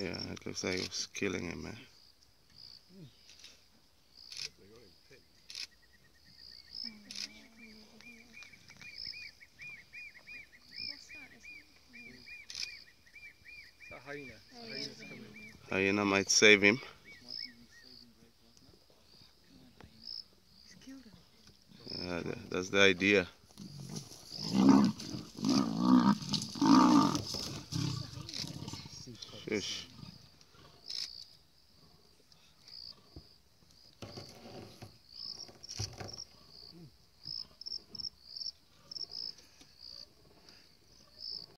Yeah, it looks like it was killing him, man. Hyena. Hyena's Hyena might save him. Yeah, that's the idea. Shush.